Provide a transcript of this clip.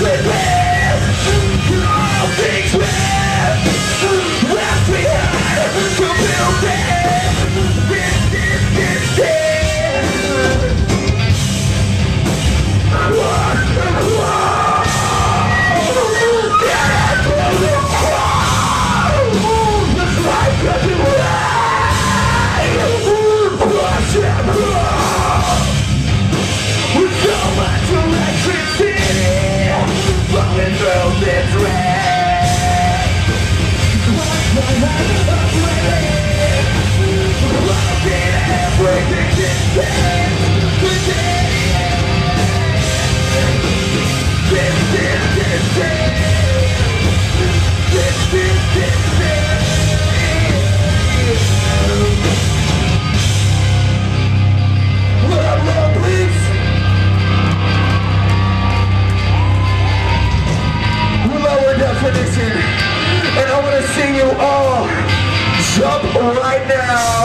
Bebê! Jump right now.